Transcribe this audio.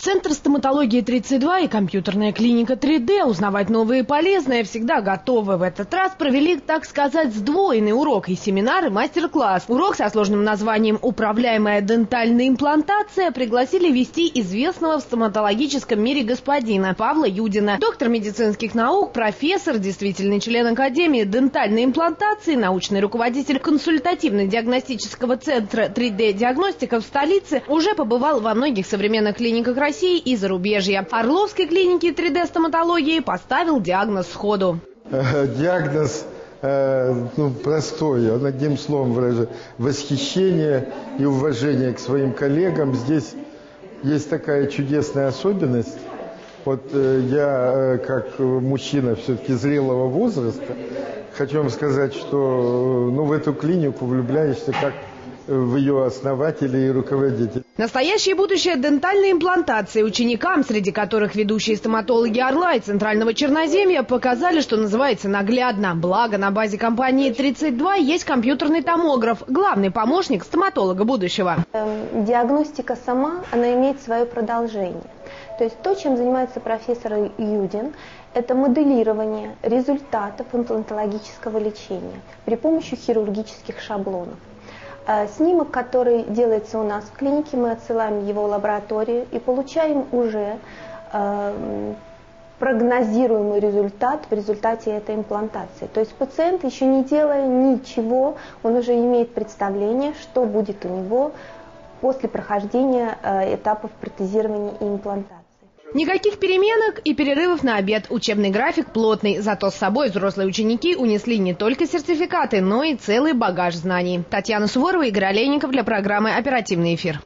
Центр стоматологии 32 и компьютерная клиника 3D «Узнавать новое и полезное» всегда готовы. В этот раз провели, так сказать, сдвоенный урок и семинар, и мастер-класс. Урок со сложным названием «Управляемая дентальная имплантация» пригласили вести известного в стоматологическом мире господина Павла Юдина. Доктор медицинских наук, профессор, действительный член Академии дентальной имплантации, научный руководитель консультативно-диагностического центра 3D-диагностика в столице, уже побывал во многих современных клиниках России и зарубежья. Орловской клинике 3D-стоматологии поставил диагноз сходу. Э, диагноз э, ну, простой, он одним словом выражает восхищение и уважение к своим коллегам. Здесь есть такая чудесная особенность. Вот э, я, как мужчина все-таки зрелого возраста, хочу вам сказать, что ну, в эту клинику влюбляешься как в ее основателей и руководителей. Настоящее будущее дентальной имплантации ученикам, среди которых ведущие стоматологи Орла и Центрального Черноземья, показали, что называется наглядно. Благо, на базе компании 32 есть компьютерный томограф, главный помощник стоматолога будущего. Эм, диагностика сама, она имеет свое продолжение. То есть то, чем занимается профессор Юдин, это моделирование результатов имплантологического лечения при помощи хирургических шаблонов. Э, снимок, который делается у нас в клинике, мы отсылаем его в лабораторию и получаем уже э, прогнозируемый результат в результате этой имплантации. То есть пациент, еще не делая ничего, он уже имеет представление, что будет у него после прохождения э, этапов протезирования и имплантации. Никаких переменок и перерывов на обед. Учебный график плотный, зато с собой взрослые ученики унесли не только сертификаты, но и целый багаж знаний. Татьяна Суворова, Игорь Олейников для программы «Оперативный эфир».